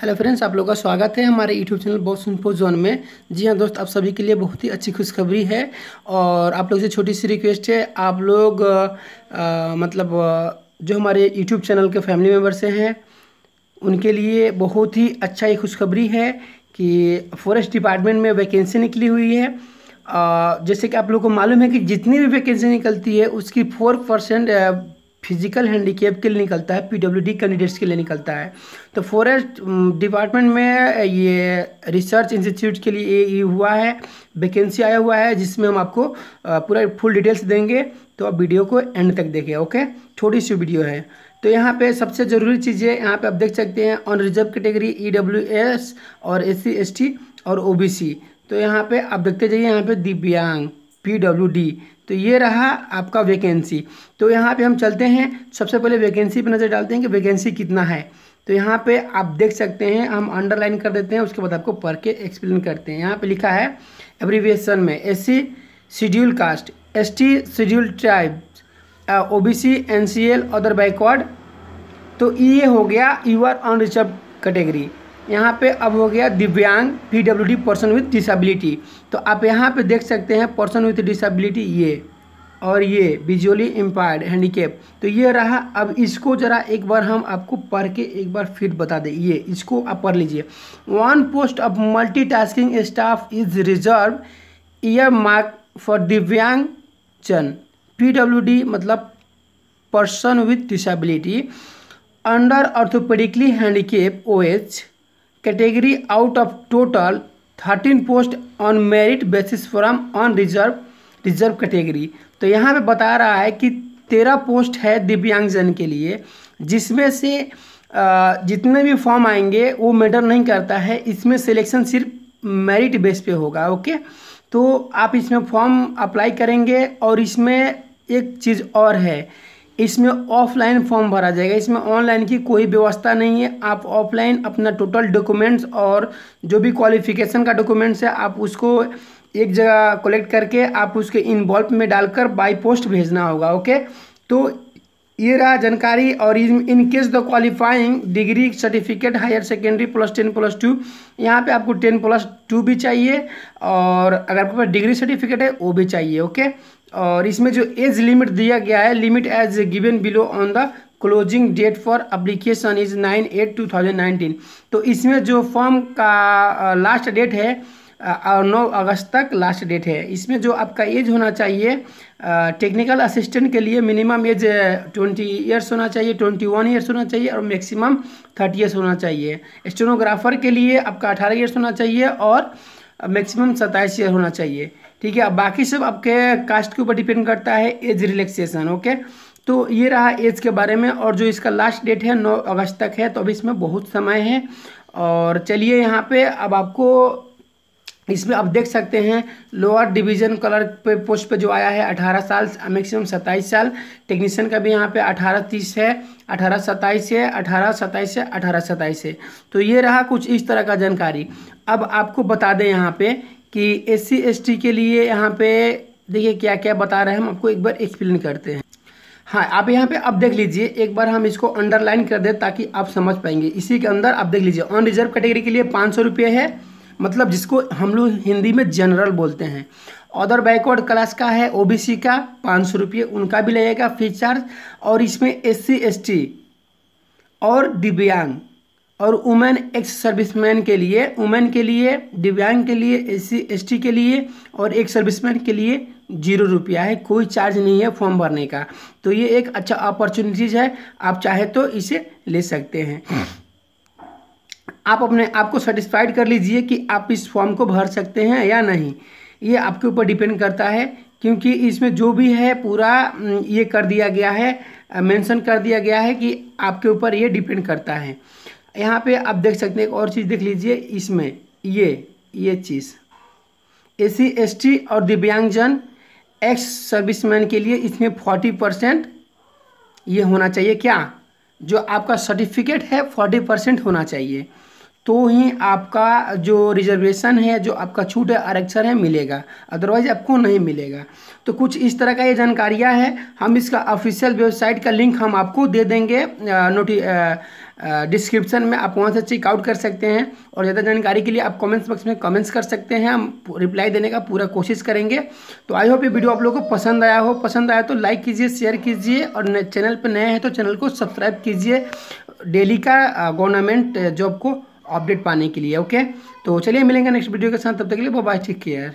Hello friends आप लोगों का स्वागत है हमारे YouTube channel boss info zone में। जी हाँ दोस्त आप सभी के लिए बहुत ही अच्छी खुशखबरी है और आप लोग से छोटी सी रिक्वेस्ट है आप लोग आ, मतलब जो हमारे यूट्यूब चैनल के फैमिली मेंबर से हैं उनके लिए बहुत ही अच्छा ये खुशखबरी है कि फॉरेस्ट डिपार्टमेंट में वैकेंसी निकली हुई है। जैसे कि आप लोग को मालूम है कि जितनी भी वैकेंसी निकलती है उसकी फोर परसेंट फ़िज़िकल हैंडीकेप के लिए निकलता है, पीडब्ल्यूडी कैंडिडेट्स के लिए निकलता है। तो फॉरेस्ट डिपार्टमेंट में ये रिसर्च इंस्टीट्यूट के लिए ये हुआ है, वैकेंसी आया हुआ है, जिसमें हम आपको पूरा फुल डिटेल्स देंगे। तो आप वीडियो को एंड तक देखें, ओके? छोटी सी वीडियो है। तो यहाँ पे सबसे ज़रूरी चीज़ यहाँ पे आप देख सकते हैं on reserve category E W S और एस सी एस टी और ओ बी सी तो यहाँ पे आप देखते जाइए, यहाँ पे दिव्यांग पी डब्ल्यू डी तो ये रहा आपका वैकेंसी तो यहाँ पे हम चलते हैं। सबसे पहले वैकेंसी पे नज़र डालते हैं कि वैकेंसी कितना है। तो यहाँ पे आप देख सकते हैं, हम अंडरलाइन कर देते हैं, उसके बाद आपको पढ़ के एक्सप्लेन करते हैं। यहाँ पे लिखा है एब्रीविएशन में S C schedule caste S T schedule tribe O B C N C L other backward तो ये हो गया यू आर अनरिजर्व कैटेगरी यहाँ पे अब हो गया दिव्यांग P W D person with disability तो आप यहाँ पे देख सकते हैं पर्सन विथ डिसबिलिटी ये और ये विजुअली इम्पायर्ड हैंडीकेप तो ये रहा, अब इसको ज़रा एक बार हम आपको पढ़ के एक बार फिर बता दें। ये, इसको आप पढ़ लीजिए। One post of multi tasking staff is reserve earmark for दिव्यांग चन पी मतलब person with disability under orthopedically handicap O H category out of total thirteen post on merit basis from on reserve reserve category तो यहाँ पे बता रहा है कि तेरह पोस्ट है दिव्यांगजन के लिए, जिसमें से जितने भी फॉर्म आएँगे, वो मैटर नहीं करता है। इसमें सिलेक्शन सिर्फ़ मेरिट बेस पे होगा ओके तो आप इसमें फॉर्म अप्लाई करेंगे और इसमें एक चीज़ और है। इसमें ऑफलाइन फॉर्म भरा जाएगा। इसमें ऑनलाइन की कोई व्यवस्था नहीं है। आप ऑफलाइन अपना टोटल डॉक्यूमेंट्स और जो भी क्वालिफिकेशन का डॉक्यूमेंट्स है, आप उसको एक जगह कलेक्ट करके आप उसके इन्वॉल्व में डालकर बाई पोस्ट भेजना होगा ओके तो ये रहा जानकारी और in case the qualifying degree certificate higher secondary plus ten plus two यहाँ पे आपको टेन प्लस टू भी चाहिए और अगर आपके पास डिग्री सर्टिफिकेट है, वो भी चाहिए ओके और इसमें जो एज लिमिट दिया गया है limit age given below on the closing date for application is nine eight two thousand nineteen तो इसमें जो फॉर्म का लास्ट डेट है नौ अगस्त तक लास्ट डेट है। इसमें जो आपका एज होना चाहिए टेक्निकल असिस्टेंट के लिए मिनिमम एज ट्वेंटी ईयर्स होना चाहिए ट्वेंटी वन ईयर्स होना चाहिए और मैक्सिमम थर्टी ईयर्स होना चाहिए। स्टेनोग्राफर के लिए आपका अठारह ईयर्स होना चाहिए और मैक्सिमम सत्ताईस ईयर होना चाहिए। ठीक है, अब बाकी सब आपके कास्ट के ऊपर डिपेंड करता है एज रिलैक्सेशन ओके तो ये रहा एज के बारे में और जो इसका लास्ट डेट है, नौ अगस्त तक है तो अभी इसमें बहुत समय है। और चलिए यहाँ पे अब आपको इसमें आप देख सकते हैं लोअर डिवीज़न कलर पे पोस्ट पे जो आया है, अठारह साल मैक्सिमम सत्ताईस साल। टेक्नीशियन का भी यहाँ पे अठारह तीस है, अठारह सत्ताईस है, अठारह सत्ताईस है, अठारह सत्ताईस है। तो ये रहा कुछ इस तरह का जानकारी। अब आपको बता दें यहाँ पे कि एस सी के लिए यहाँ पे देखिए क्या क्या बता रहे हैं, हम आपको एक बार एक्सप्लेन करते हैं। हाँ आप यहाँ पे अब देख लीजिए, एक बार हम इसको अंडरलाइन कर दें ताकि आप समझ पाएँगे। इसी के अंदर आप देख लीजिए ऑन रिज़र्व कैटेगरी के लिए पाँच सौ रुपये है मतलब जिसको हम लोग हिंदी में जनरल बोलते हैं। अदर बैकवर्ड क्लास का है ओबीसी का, पाँच सौ रुपये उनका भी लगेगा फ़ीस चार्ज और इसमें एस सी और दिव्यांग और वुमेन एक्स सर्विसमैन के लिए वुमेन के लिए, दिव्यांग के लिए एस सी के लिए और एक सर्विसमैन के लिए ज़ीरो रुपया है। कोई चार्ज नहीं है फॉर्म भरने का। तो ये एक अच्छा अपॉर्चुनिटीज़ है, आप चाहे तो इसे ले सकते हैं। आप अपने आप को सेटिस्फाइड कर लीजिए कि आप इस फॉर्म को भर सकते हैं या नहीं। ये आपके ऊपर डिपेंड करता है, क्योंकि इसमें जो भी है पूरा ये कर दिया गया है मेंशन कर दिया गया है कि आपके ऊपर ये डिपेंड करता है। यहाँ पे आप देख सकते हैं एक और चीज़ देख लीजिए, इसमें ये ये चीज़। सी एस टी और दिव्यांगजन एक्स सर्विसमैन के लिए इसमें फोर्टी परसेंट ये होना चाहिए। क्या? जो आपका सर्टिफिकेट है फोर्टी परसेंट होना चाहिए। तो ही आपका जो रिजर्वेशन है, जो आपका छूट है, आरक्षण है, मिलेगा। अदरवाइज़ आपको नहीं मिलेगा। तो कुछ इस तरह का ये जानकारियाँ हैं। हम इसका ऑफिशियल वेबसाइट का लिंक हम आपको दे देंगे। नोटि डिस्क्रिप्शन में आप वहाँ से चेकआउट कर सकते हैं। और ज़्यादा जानकारी के लिए आप कमेंट्स बॉक्स में कमेंट्स कर सकते हैं। हम रिप्लाई देने का पूरा कोशिश करेंगे। तो आई होप ये वीडियो आप लोगों को पसंद आया हो। पसंद आया तो लाइक कीजिए शेयर कीजिए। और चैनल पर नए हैं तो चैनल को सब्सक्राइब कीजिए। डेली का गवर्नमेंट जॉब को अपडेट पाने के लिए ओके तो चलिए मिलेंगे नेक्स्ट वीडियो के साथ, तब तक के लिए बाय टेक केयर